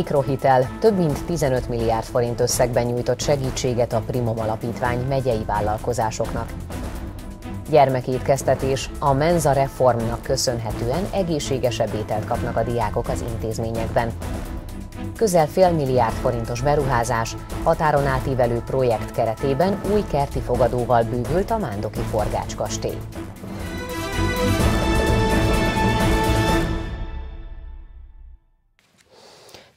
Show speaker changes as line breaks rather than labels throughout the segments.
Mikrohitel több mint 15 milliárd forint összegben nyújtott segítséget a Primom Alapítvány megyei vállalkozásoknak. Gyermekétkeztetés a Menza reformnak köszönhetően egészségesebb ételt kapnak a diákok az intézményekben. Közel fél milliárd forintos beruházás, határon átívelő projekt keretében új kerti fogadóval bővült a Mándoki Forgácskastély.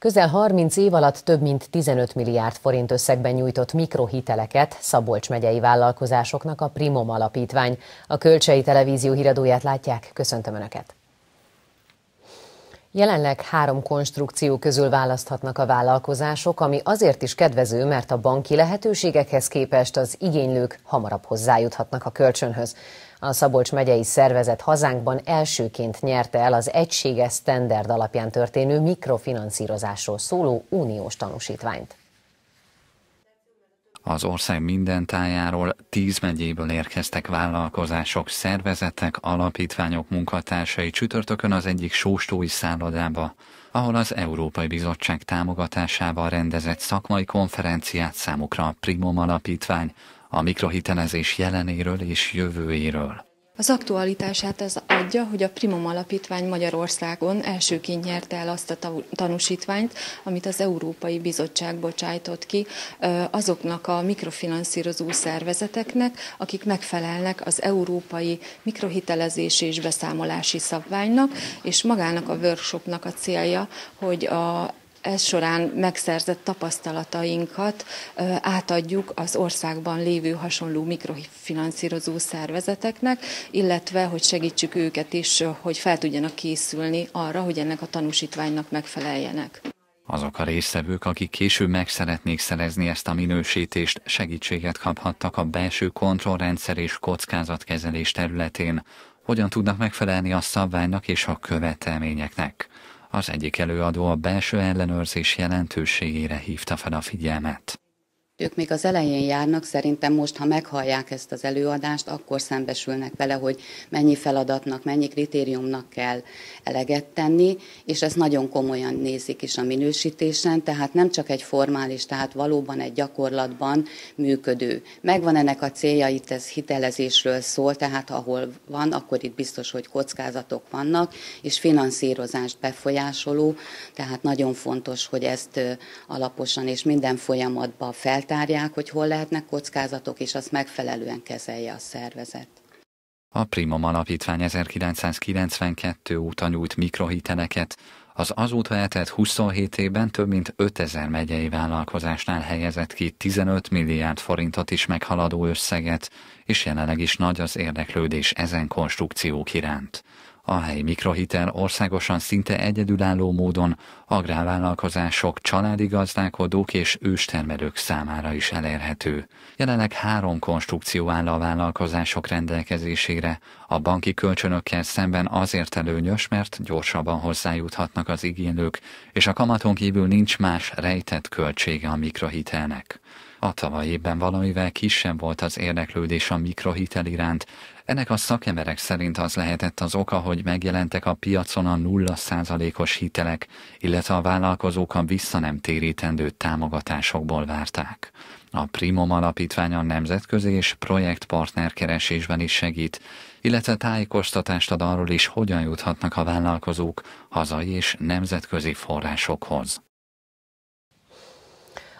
Közel 30 év alatt több mint 15 milliárd forint összegben nyújtott mikrohiteleket Szabolcs megyei vállalkozásoknak a Primom Alapítvány. A Kölcsei Televízió híradóját látják. Köszöntöm Önöket! Jelenleg három konstrukció közül választhatnak a vállalkozások, ami azért is kedvező, mert a banki lehetőségekhez képest az igénylők hamarabb hozzájuthatnak a kölcsönhöz. A Szabolcs megyei szervezet hazánkban elsőként nyerte el az egységes standard alapján történő mikrofinanszírozásról szóló uniós tanúsítványt.
Az ország minden tájáról tíz megyéből érkeztek vállalkozások, szervezetek, alapítványok munkatársai csütörtökön az egyik sóstói szállodába, ahol az Európai Bizottság támogatásával rendezett szakmai konferenciát számukra a Primom Alapítvány a mikrohitelezés jelenéről és jövőjéről.
Az aktualitását az adja, hogy a Primum Alapítvány Magyarországon elsőként nyerte el azt a tanúsítványt, amit az Európai Bizottság bocsájtott ki azoknak a mikrofinanszírozó szervezeteknek, akik megfelelnek az európai mikrohitelezési és beszámolási szabványnak, és magának a workshopnak a célja, hogy a ez során megszerzett tapasztalatainkat átadjuk az országban lévő hasonló mikrofinanszírozó szervezeteknek, illetve hogy segítsük őket is, hogy fel tudjanak készülni arra, hogy ennek a tanúsítványnak megfeleljenek.
Azok a résztvevők, akik később meg szeretnék szerezni ezt a minősítést, segítséget kaphattak a belső kontrollrendszer és kockázatkezelés területén, hogyan tudnak megfelelni a szabványnak és a követelményeknek. Az egyik előadó a belső ellenőrzés jelentőségére hívta fel a figyelmet.
Ők még az elején járnak, szerintem most, ha meghallják ezt az előadást, akkor szembesülnek vele, hogy mennyi feladatnak, mennyi kritériumnak kell eleget tenni, és ezt nagyon komolyan nézik is a minősítésen, tehát nem csak egy formális, tehát valóban egy gyakorlatban működő. Megvan ennek a célja, itt ez hitelezésről szól, tehát ahol van, akkor itt biztos, hogy kockázatok vannak, és finanszírozást befolyásoló, tehát nagyon fontos, hogy ezt alaposan és minden folyamatban fel feltárják, hogy hol lehetnek kockázatok, és azt megfelelően kezelje a szervezet.
A Primom Alapítvány 1992 óta nyújt mikrohiteleket, az azóta eltelt 27 évben több mint 5000 megyei vállalkozásnál helyezett ki 15 milliárd forintot is meghaladó összeget, és jelenleg is nagy az érdeklődés ezen konstrukciók iránt. A helyi mikrohitel országosan szinte egyedülálló módon agrárvállalkozások, családi gazdálkodók és őstermelők számára is elérhető. Jelenleg három konstrukció áll a vállalkozások rendelkezésére. A banki kölcsönökkel szemben azért előnyös, mert gyorsabban hozzájuthatnak az igénylők, és a kamaton kívül nincs más rejtett költsége a mikrohitelnek. A tavaly évben valamivel kisebb volt az érdeklődés a mikrohitel iránt, ennek a szakemberek szerint az lehetett az oka, hogy megjelentek a piacon a nulla százalékos hitelek, illetve a vállalkozók a vissza nem térítendő támogatásokból várták. A Primom alapítvány a nemzetközi és projektpartnerkeresésben is segít, illetve tájékoztatást ad arról is, hogyan juthatnak a vállalkozók hazai és nemzetközi forrásokhoz.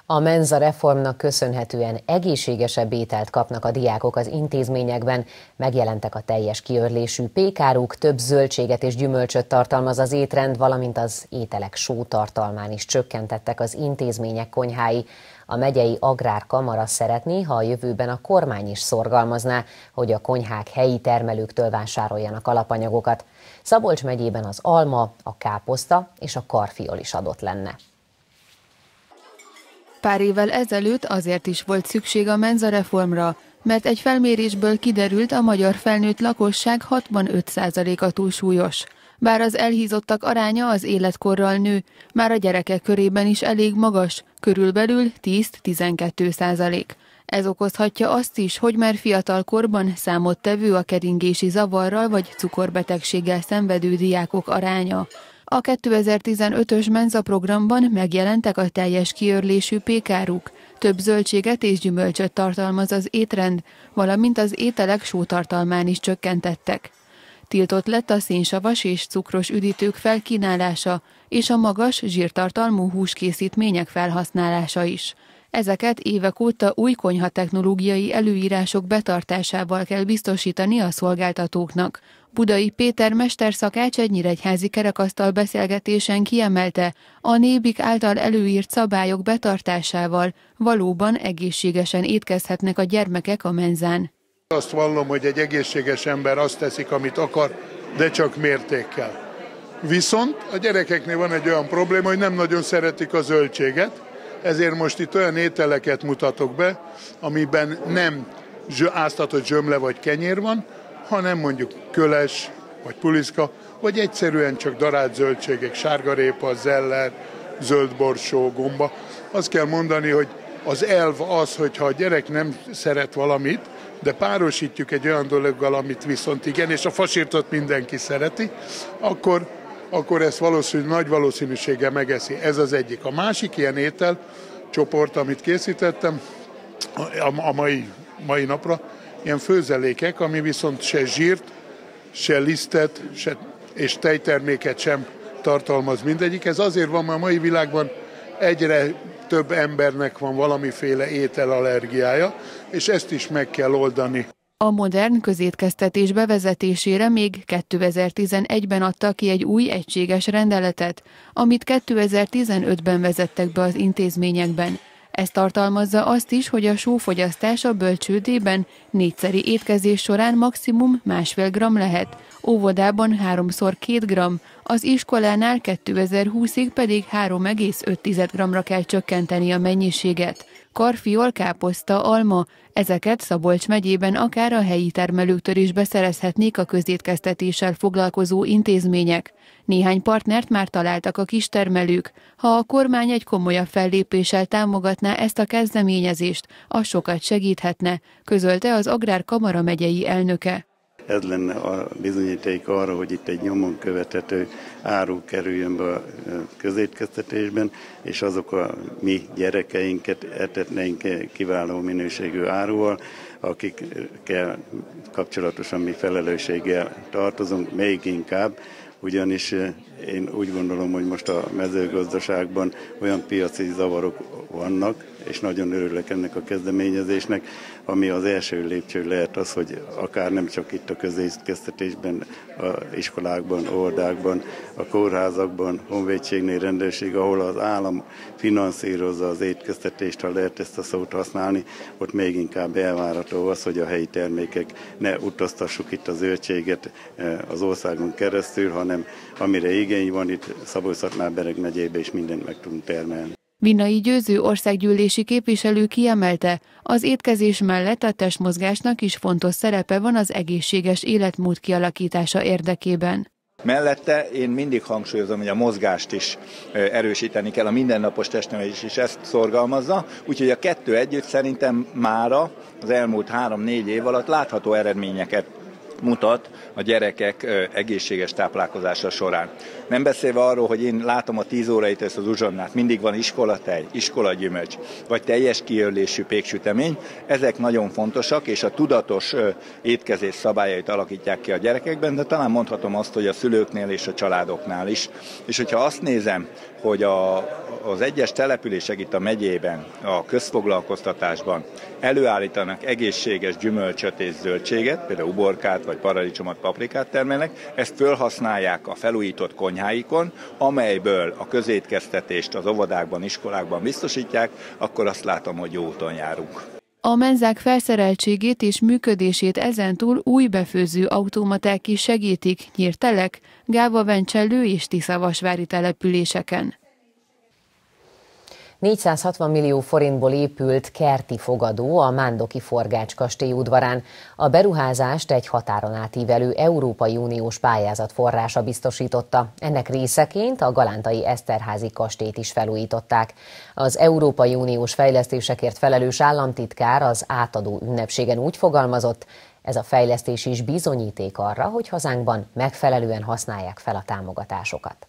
A menza reformnak köszönhetően egészségesebb ételt kapnak a diákok az intézményekben, megjelentek a teljes kiörlésű pékáruk, több zöldséget és gyümölcsöt tartalmaz az étrend, valamint az ételek sótartalmán is csökkentettek az intézmények konyhái. A megyei agrárkamara szeretné, ha a jövőben a kormány is szorgalmazná, hogy a konyhák helyi termelőktől vásároljanak alapanyagokat. Szabolcs megyében az alma, a káposzta és a karfiol is adott lenne.
Pár évvel ezelőtt azért is volt szükség a menza reformra, mert egy felmérésből kiderült, a magyar felnőtt lakosság 65%-a túlsúlyos. Bár az elhízottak aránya az életkorral nő, már a gyerekek körében is elég magas, körülbelül 10-12 százalék. Ez okozhatja azt is, hogy már fiatal korban számottevő a keringési zavarral vagy cukorbetegséggel szenvedő diákok aránya. A 2015-ös Menza programban megjelentek a teljes kiörlésű pékáruk, több zöldséget és gyümölcsöt tartalmaz az étrend, valamint az ételek sótartalmán is csökkentettek. Tiltott lett a szénsavas és cukros üdítők felkínálása, és a magas, zsírtartalmú húskészítmények felhasználása is. Ezeket évek óta új konyha technológiai előírások betartásával kell biztosítani a szolgáltatóknak. Budai Péter mesterszakács egy nyíregyházi kerekasztal beszélgetésen kiemelte, a nébik által előírt szabályok betartásával valóban egészségesen étkezhetnek a gyermekek a menzán.
Azt vallom, hogy egy egészséges ember azt teszik, amit akar, de csak mértékkel. Viszont a gyerekeknél van egy olyan probléma, hogy nem nagyon szeretik a zöldséget, ezért most itt olyan ételeket mutatok be, amiben nem áztatott zsömle vagy kenyér van, hanem mondjuk köles, vagy puliszka, vagy egyszerűen csak darált zöldségek, sárgarépa, zeller, zöldborsó, gomba. Azt kell mondani, hogy az elv az, hogy ha a gyerek nem szeret valamit, de párosítjuk egy olyan dologgal, amit viszont igen, és a fasírtot mindenki szereti, akkor, akkor ezt valószínű, nagy valószínűséggel megeszi. Ez az egyik. A másik ilyen étel csoport, amit készítettem a, a mai, mai napra, ilyen főzelékek, ami viszont se zsírt, se lisztet, se, és tejterméket sem tartalmaz mindegyik. Ez azért van, mert a mai világban egyre több embernek van valamiféle ételallergiája, és ezt is meg kell oldani.
A modern közétkeztetés bevezetésére még 2011-ben adta ki egy új egységes rendeletet, amit 2015-ben vezettek be az intézményekben. Ez tartalmazza azt is, hogy a sófogyasztás a bölcsődében négyszeri étkezés során maximum másfél gram lehet, óvodában háromszor két gram, az iskolánál 2020-ig pedig 3,5 g-ra kell csökkenteni a mennyiséget. Karfiol, káposzta, alma, ezeket Szabolcs megyében akár a helyi termelőktől is beszerezhetnék a közétkeztetéssel foglalkozó intézmények. Néhány partnert már találtak a kistermelők. Ha a kormány egy komolyabb fellépéssel támogatná ezt a kezdeményezést, az sokat segíthetne, közölte az Agrárkamara megyei elnöke
ez lenne a bizonyíték arra, hogy itt egy nyomon követhető áru kerüljön be a közétkeztetésben, és azok a mi gyerekeinket etetneink kiváló minőségű áruval, akikkel kapcsolatosan mi felelősséggel tartozunk, még inkább, ugyanis én úgy gondolom, hogy most a mezőgazdaságban olyan piaci zavarok vannak, és nagyon örülök ennek a kezdeményezésnek, ami az első lépcső lehet az, hogy akár nem csak itt a közétkeztetésben, a iskolákban, óvodákban, a kórházakban, honvédségnél rendőrség, ahol az állam finanszírozza az étkeztetést, ha lehet ezt a szót használni, ott még inkább elvárható az, hogy a helyi termékek ne utaztassuk itt az zöldséget eh, az országon keresztül, hanem amire igény van, itt Szabolcs-Szatmár-Bereg megyébe is mindent meg tudunk termelni.
Vinnai Győző országgyűlési képviselő kiemelte, az étkezés mellett a testmozgásnak is fontos szerepe van az egészséges életmód kialakítása érdekében.
Mellette én mindig hangsúlyozom, hogy a mozgást is erősíteni kell, a mindennapos testnevelés is ezt szorgalmazza, úgyhogy a kettő együtt szerintem mára az elmúlt három-négy év alatt látható eredményeket mutat a gyerekek egészséges táplálkozása során. Nem beszélve arról, hogy én látom a 10 órait ezt az uzsonnát, mindig van iskolatej, iskolagyümölcs, vagy teljes kiörlésű péksütemény, ezek nagyon fontosak, és a tudatos étkezés szabályait alakítják ki a gyerekekben, de talán mondhatom azt, hogy a szülőknél és a családoknál is. És hogyha azt nézem, hogy a, az egyes települések itt a megyében, a közfoglalkoztatásban előállítanak egészséges gyümölcsöt és zöldséget, például uborkát vagy paradicsomot, paprikát termelnek, ezt felhasználják a felújított konyháikon, amelyből a közétkeztetést az óvodákban, iskolákban biztosítják, akkor azt látom, hogy jó úton járunk.
A menzák felszereltségét és működését ezentúl új befőző automaták is segítik Nyírtelek, Gáva Vencsellő és Tiszavasvári településeken.
460 millió forintból épült kerti fogadó a Mándoki Forgács kastély udvarán. A beruházást egy határon átívelő Európai Uniós pályázat forrása biztosította. Ennek részeként a Galántai Eszterházi kastélyt is felújították. Az Európai Uniós fejlesztésekért felelős államtitkár az átadó ünnepségen úgy fogalmazott, ez a fejlesztés is bizonyíték arra, hogy hazánkban megfelelően használják fel a támogatásokat.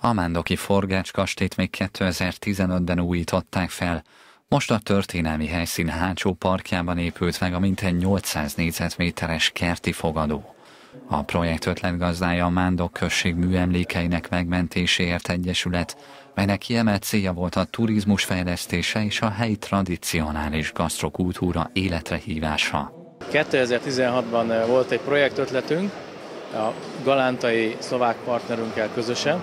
A Mándoki Forgács kastélyt még 2015-ben újították fel, most a történelmi helyszín hátsó parkjában épült meg a mintegy 800 négyzetméteres kerti fogadó. A projekt ötletgazdája a Mándok község műemlékeinek megmentéséért egyesület, melynek kiemelt célja volt a turizmus fejlesztése és a helyi tradicionális gasztrokultúra életre hívása.
2016-ban volt egy projektötletünk, a galántai szlovák partnerünkkel közösen,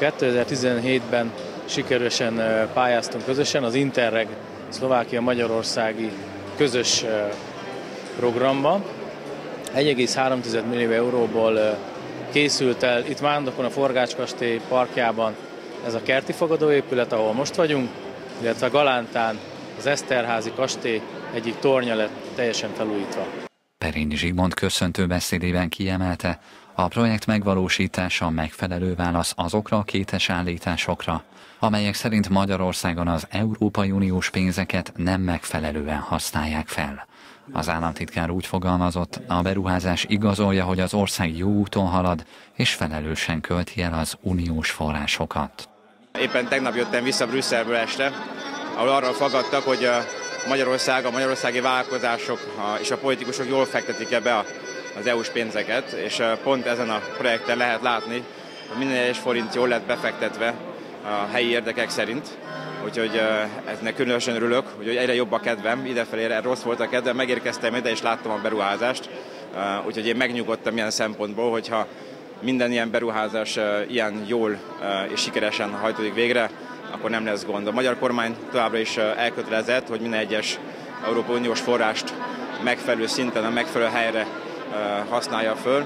2017-ben sikeresen pályáztunk közösen az Interreg Szlovákia-Magyarországi közös programba. 1,3 millió euróból készült el itt Mándokon a Forgácskastély parkjában ez a kerti fogadóépület, ahol most vagyunk, illetve Galántán az Eszterházi kastély egyik tornya lett teljesen felújítva.
Perényi Zsigmond köszöntő beszédében kiemelte, a projekt megvalósítása megfelelő válasz azokra a kétes állításokra, amelyek szerint Magyarországon az Európai Uniós pénzeket nem megfelelően használják fel. Az államtitkár úgy fogalmazott, a beruházás igazolja, hogy az ország jó úton halad, és felelősen költi el az uniós forrásokat.
Éppen tegnap jöttem vissza Brüsszelből este, ahol arra fogadtak, hogy Magyarország, a magyarországi vállalkozások és a politikusok jól fektetik ebbe az EU-s pénzeket, és pont ezen a projekten lehet látni, hogy minden egyes forint jól lett befektetve a helyi érdekek szerint. Úgyhogy eznek különösen örülök, hogy egyre jobb a kedvem, idefelé rossz volt a kedvem, megérkeztem ide és láttam a beruházást. Úgyhogy én megnyugodtam ilyen szempontból, hogyha minden ilyen beruházás ilyen jól és sikeresen hajtódik végre, akkor nem lesz gond. A magyar kormány továbbra is elkötelezett, hogy minden egyes Európai Uniós forrást megfelelő szinten, a megfelelő helyre használja föl.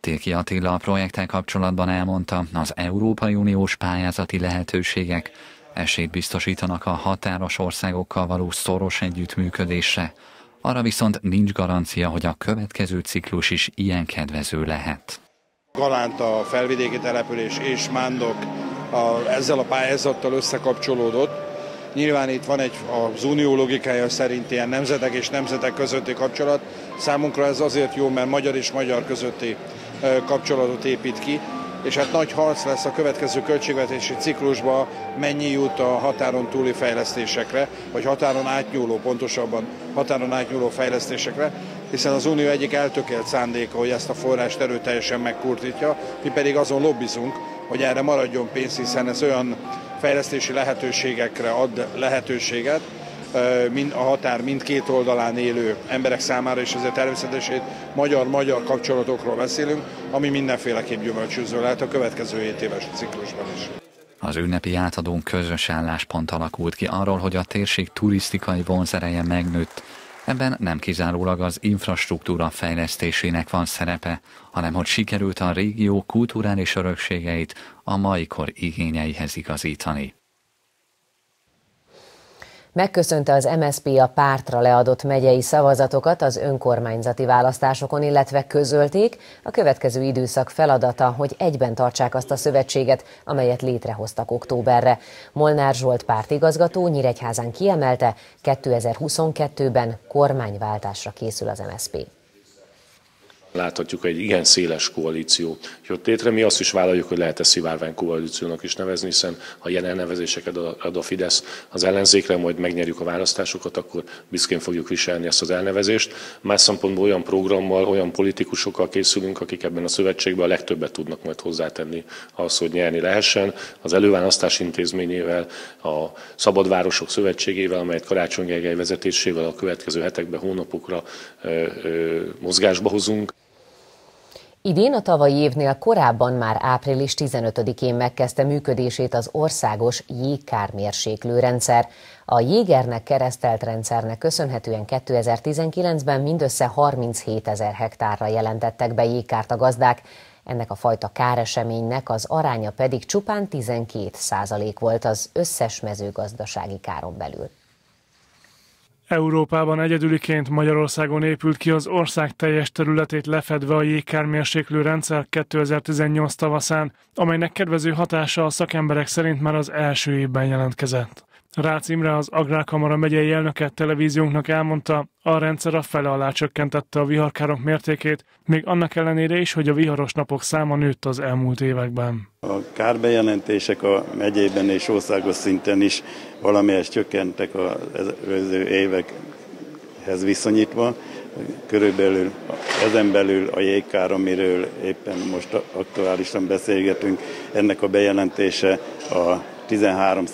Tilki Attila a projekttel kapcsolatban elmondta, az Európai Uniós pályázati lehetőségek esélyt biztosítanak a határos országokkal való szoros együttműködésre, arra viszont nincs garancia, hogy a következő ciklus is ilyen kedvező lehet.
Galánt a felvidéki település és Mándok a, ezzel a pályázattal összekapcsolódott. Nyilván itt van egy az unió logikája szerint ilyen nemzetek és nemzetek közötti kapcsolat. Számunkra ez azért jó, mert magyar és magyar közötti kapcsolatot épít ki, és hát nagy harc lesz a következő költségvetési ciklusban, mennyi jut a határon túli fejlesztésekre, vagy határon átnyúló, pontosabban határon átnyúló fejlesztésekre, hiszen az Unió egyik eltökélt szándéka, hogy ezt a forrást erőteljesen megkurtítja, mi pedig azon lobbizunk, hogy erre maradjon pénz, hiszen ez olyan fejlesztési lehetőségekre ad lehetőséget, a határ mindkét oldalán élő emberek számára, és ezért természetesen magyar-magyar kapcsolatokról beszélünk, ami mindenféleképp gyümölcsöző lehet a következő 7 éves ciklusban is.
Az ünnepi átadón közös álláspont alakult ki arról, hogy a térség turisztikai vonzereje megnőtt, Ebben nem kizárólag az infrastruktúra fejlesztésének van szerepe, hanem hogy sikerült a régió kulturális örökségeit a mai kor igényeihez igazítani.
Megköszönte az MSP a pártra leadott megyei szavazatokat az önkormányzati választásokon, illetve közölték a következő időszak feladata, hogy egyben tartsák azt a szövetséget, amelyet létrehoztak októberre. Molnár Zsolt pártigazgató Nyíregyházán kiemelte, 2022-ben kormányváltásra készül az MSP.
Láthatjuk egy igen széles koalíció jött létre. Mi azt is vállaljuk, hogy lehet ezt szivárvány koalíciónak is nevezni, hiszen ha ilyen elnevezéseket ad a Fidesz az ellenzékre, majd megnyerjük a választásokat, akkor büszkén fogjuk viselni ezt az elnevezést. Más szempontból olyan programmal, olyan politikusokkal készülünk, akik ebben a szövetségben a legtöbbet tudnak majd hozzátenni ahhoz, hogy nyerni lehessen. Az előválasztás intézményével, a Szabadvárosok Szövetségével, amelyet Karácsony vezetésével a következő hetekben, hónapokra ö, ö, mozgásba hozunk.
Idén a tavalyi évnél korábban már április 15-én megkezdte működését az országos jégkármérséklő rendszer. A Jégernek keresztelt rendszernek köszönhetően 2019-ben mindössze 37 ezer hektárra jelentettek be jégkárt a gazdák, ennek a fajta káreseménynek az aránya pedig csupán 12 százalék volt az összes mezőgazdasági káron belül.
Európában egyedüliként Magyarországon épült ki az ország teljes területét lefedve a jégkármérséklő rendszer 2018 tavaszán, amelynek kedvező hatása a szakemberek szerint már az első évben jelentkezett. Rácz Imre, az Agrárkamara megyei elnöke televíziónknak elmondta, a rendszer a fele alá csökkentette a viharkárok mértékét, még annak ellenére is, hogy a viharos napok száma nőtt az elmúlt években.
A kárbejelentések a megyében és országos szinten is valamelyest csökkentek az előző évekhez viszonyítva. Körülbelül ezen belül a jégkár, amiről éppen most aktuálisan beszélgetünk, ennek a bejelentése a 13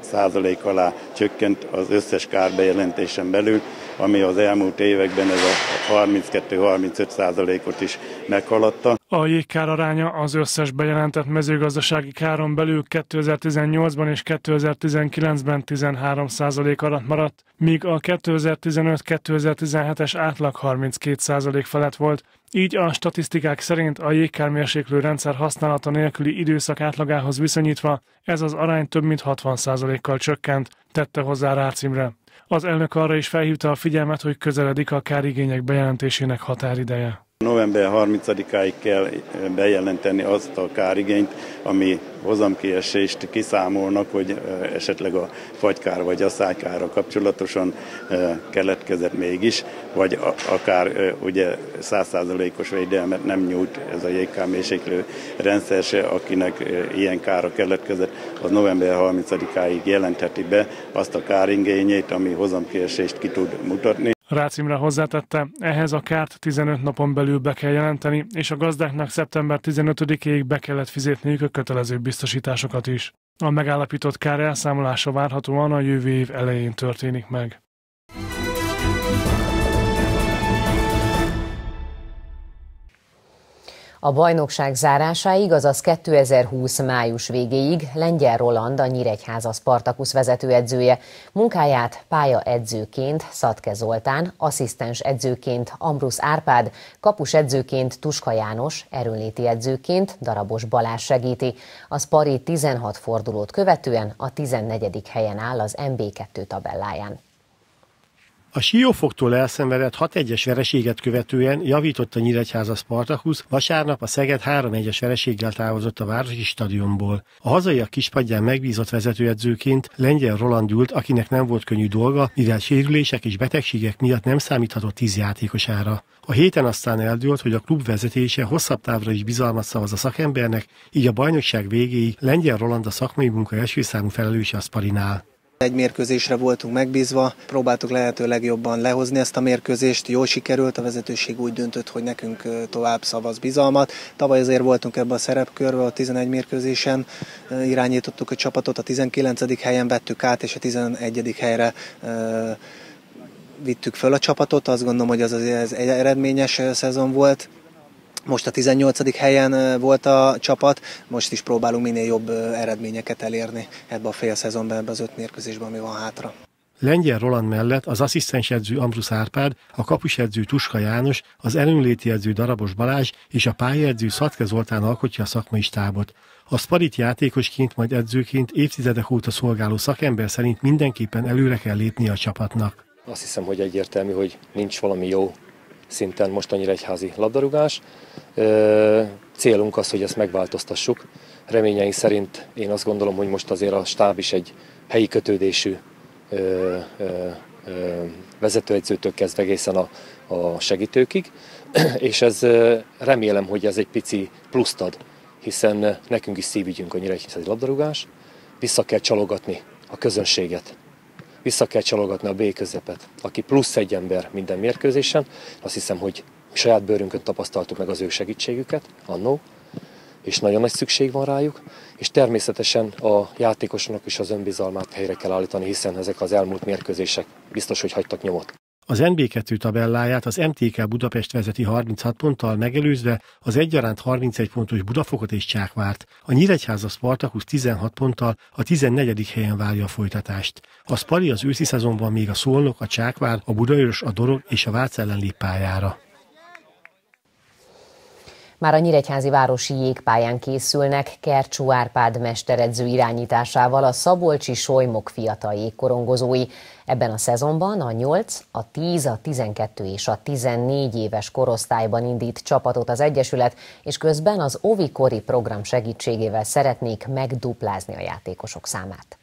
százalék alá csökkent az összes kárbejelentésen belül, ami az elmúlt években ez a 32-35 százalékot is meghaladta.
A jégkár aránya az összes bejelentett mezőgazdasági káron belül 2018-ban és 2019-ben 13 százalék alatt maradt, míg a 2015-2017-es átlag 32 százalék felett volt, így a statisztikák szerint a jégkármérséklő rendszer használata nélküli időszak átlagához viszonyítva ez az arány több mint 60%-kal csökkent, tette hozzá Rácimre. Az elnök arra is felhívta a figyelmet, hogy közeledik a kárigények bejelentésének határideje.
November 30-áig kell bejelenteni azt a kárigényt, ami hozamkiesést kiszámolnak, hogy esetleg a fagykár vagy a szájkára kapcsolatosan keletkezett mégis, vagy akár ugye százszázalékos védelmet nem nyújt ez a jégkármérséklő rendszer se, akinek ilyen kára keletkezett, az november 30-áig jelentheti be azt a káringényét, ami hozamkiesést ki tud mutatni.
Rácz hozzátette, ehhez a kárt 15 napon belül be kell jelenteni, és a gazdáknak szeptember 15-ig be kellett fizetniük a kötelező biztosításokat is. A megállapított kár elszámolása várhatóan a jövő év elején történik meg.
A bajnokság zárásáig, azaz 2020 május végéig Lengyel Roland, a Nyíregyháza Spartakusz vezetőedzője, munkáját pálya edzőként Szatke Zoltán, asszisztens edzőként Ambrus Árpád, kapus edzőként Tuska János, erőnléti edzőként Darabos Balázs segíti. A Spari 16 fordulót követően a 14. helyen áll az MB2 tabelláján.
A Siófoktól elszenvedett 6-1-es vereséget követően javított a Nyíregyháza Spartakusz, vasárnap a Szeged 3-1-es vereséggel távozott a Városi Stadionból. A hazaiak kispadján megbízott vezetőedzőként Lengyel Roland ült, akinek nem volt könnyű dolga, mivel sérülések és betegségek miatt nem számíthatott tíz játékosára. A héten aztán eldőlt, hogy a klub vezetése hosszabb távra is bizalmat szavaz a szakembernek, így a bajnokság végéig Lengyel Roland a szakmai munka első számú felelőse a Sparinál.
Egy mérkőzésre voltunk megbízva, próbáltuk lehető legjobban lehozni ezt a mérkőzést, jól sikerült, a vezetőség úgy döntött, hogy nekünk tovább szavaz bizalmat. Tavaly azért voltunk ebbe a szerepkörbe, a 11 mérkőzésen irányítottuk a csapatot, a 19. helyen vettük át, és a 11. helyre vittük föl a csapatot. Azt gondolom, hogy az, az egy eredményes szezon volt. Most a 18. helyen volt a csapat, most is próbálunk minél jobb eredményeket elérni ebbe a fél szezonban, ebbe az öt mérkőzésben, ami van hátra.
Lengyel Roland mellett az asszisztens edző Ambrus Árpád, a kapus edző Tuska János, az előnléti edző Darabos Balázs és a pályaedző Szatke Zoltán alkotja a szakmai stábot. A Sparit játékosként, majd edzőként évtizedek óta szolgáló szakember szerint mindenképpen előre kell lépni a csapatnak.
Azt hiszem, hogy egyértelmű, hogy nincs valami jó szinten most annyira egyházi labdarúgás. Célunk az, hogy ezt megváltoztassuk. Reményeink szerint én azt gondolom, hogy most azért a stáb is egy helyi kötődésű vezetőegyzőtől kezdve egészen a, a segítőkig, és ez remélem, hogy ez egy pici pluszt ad, hiszen nekünk is szívügyünk a nyíregyházi labdarúgás, vissza kell csalogatni a közönséget, vissza kell csalogatni a B közepet, aki plusz egy ember minden mérkőzésen. Azt hiszem, hogy saját bőrünkön tapasztaltuk meg az ő segítségüket annó, és nagyon nagy szükség van rájuk, és természetesen a játékosnak is az önbizalmát helyre kell állítani, hiszen ezek az elmúlt mérkőzések biztos, hogy hagytak nyomot.
Az NB2 tabelláját az MTK Budapest vezeti 36 ponttal megelőzve az egyaránt 31 pontos Budafokot és Csákvárt. A Nyíregyháza Spartakusz 16 ponttal a 14. helyen várja a folytatást. A Spari az őszi szezonban még a Szolnok, a Csákvár, a Budaörs, a Dorog és a Vác ellen lép pályára.
Már a Nyíregyházi Városi Jégpályán készülnek Kercsú Árpád mesteredző irányításával a Szabolcsi Solymok fiatal jégkorongozói. Ebben a szezonban a 8, a 10, a 12 és a 14 éves korosztályban indít csapatot az Egyesület, és közben az Ovikori program segítségével szeretnék megduplázni a játékosok számát.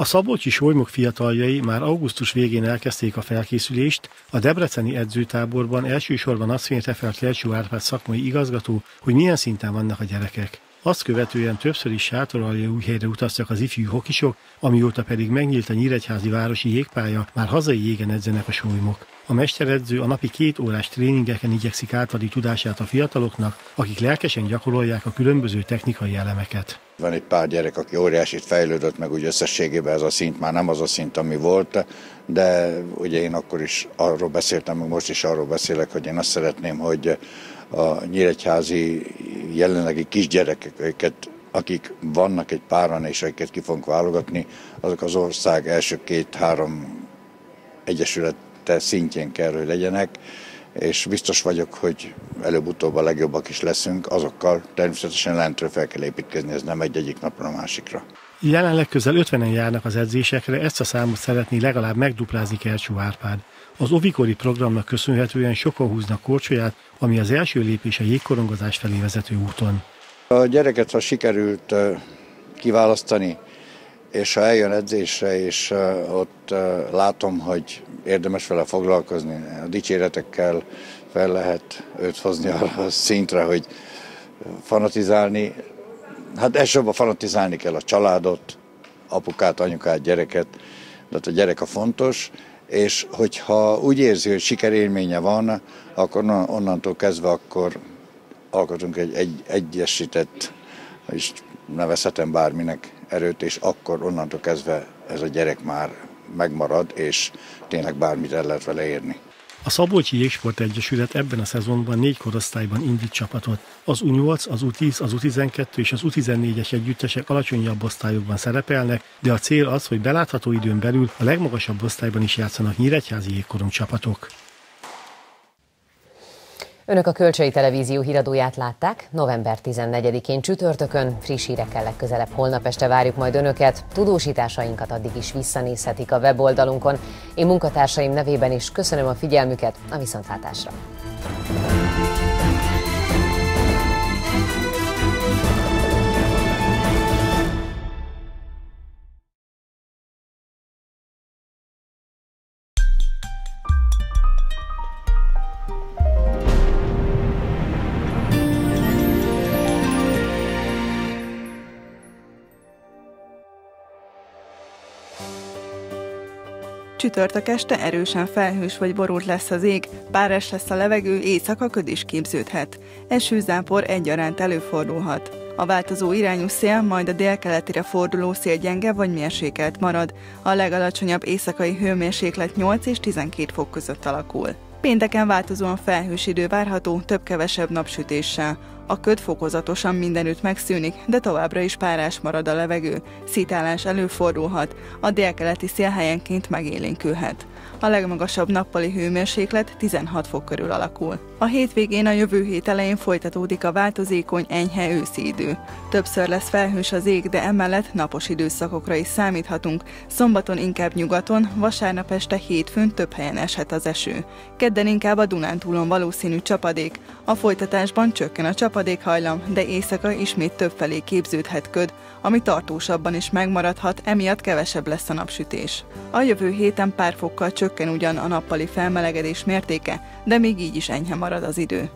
A Szabolcsi solymok fiataljai már augusztus végén elkezdték a felkészülést, a Debreceni edzőtáborban elsősorban azt fényte fel Kelcsó Árpád szakmai igazgató, hogy milyen szinten vannak a gyerekek. Azt követően többször is új helyre utaztak az ifjú hokisok, amióta pedig megnyílt a Nyíregyházi városi jégpálya, már hazai jégen edzenek a solymok. A mesteredző a napi két órás tréningeken igyekszik átadni tudását a fiataloknak, akik lelkesen gyakorolják a különböző technikai elemeket.
Van egy pár gyerek, aki óriásit fejlődött, meg úgy összességében ez a szint már nem az a szint, ami volt, de ugye én akkor is arról beszéltem, meg most is arról beszélek, hogy én azt szeretném, hogy a nyíregyházi jelenlegi kisgyerekeket, akik vannak egy páran, és akiket ki fogunk válogatni, azok az ország első két-három egyesülete szintjén kell, hogy legyenek, és biztos vagyok, hogy előbb-utóbb a legjobbak is leszünk, azokkal természetesen lentről fel kell építkezni, ez nem egy egyik napra a másikra.
Jelenleg közel 50-en járnak az edzésekre, ezt a számot szeretné legalább megduplázni Kercsú Árpád. Az ovikori programnak köszönhetően sokan húznak korcsolyát, ami az első lépés a jégkorongozás felé vezető úton.
A gyereket, ha sikerült kiválasztani, és ha eljön edzésre, és ott látom, hogy érdemes vele foglalkozni, a dicséretekkel fel lehet őt hozni arra a szintre, hogy fanatizálni. Hát elsősorban fanatizálni kell a családot, apukát, anyukát, gyereket, de a gyerek a fontos, és hogyha úgy érzi, hogy sikerélménye van, akkor onnantól kezdve akkor alkotunk egy, egy egyesített, és nevezhetem bárminek erőt, és akkor onnantól kezdve ez a gyerek már megmarad, és tényleg bármit el lehet vele érni.
A Szabolcsi Jégsport Egyesület ebben a szezonban négy korosztályban indít csapatot. Az U8, az U10, az U12 és az U14-es együttesek alacsonyabb osztályokban szerepelnek, de a cél az, hogy belátható időn belül a legmagasabb osztályban is játszanak nyíregyházi jégkorong csapatok.
Önök a Kölcsei Televízió híradóját látták november 14-én csütörtökön. Friss hírekkel legközelebb holnap este várjuk majd Önöket. Tudósításainkat addig is visszanézhetik a weboldalunkon. Én munkatársaim nevében is köszönöm a figyelmüket a viszontlátásra.
Csütörtök este erősen felhős vagy borult lesz az ég, páres lesz a levegő, éjszaka köd is képződhet. Esőzápor egyaránt előfordulhat. A változó irányú szél majd a délkeletire forduló szél gyenge vagy mérsékelt marad. A legalacsonyabb éjszakai hőmérséklet 8 és 12 fok között alakul. Pénteken változóan felhős idő várható, több-kevesebb napsütéssel. A köd fokozatosan mindenütt megszűnik, de továbbra is párás marad a levegő. Szítálás előfordulhat, a délkeleti szél helyenként megélénkülhet. A legmagasabb nappali hőmérséklet 16 fok körül alakul. A hétvégén a jövő hét elején folytatódik a változékony, enyhe őszi idő. Többször lesz felhős az ég, de emellett napos időszakokra is számíthatunk. Szombaton inkább nyugaton, vasárnap este hétfőn több helyen eshet az eső. Kedden inkább a Dunántúlon valószínű csapadék. A folytatásban csökken a csapadékhajlam, de éjszaka ismét többfelé képződhet köd, ami tartósabban is megmaradhat, emiatt kevesebb lesz a napsütés. A jövő héten pár fokkal csökken ugyan a nappali felmelegedés mértéke, de még így is enyhe marad az idő.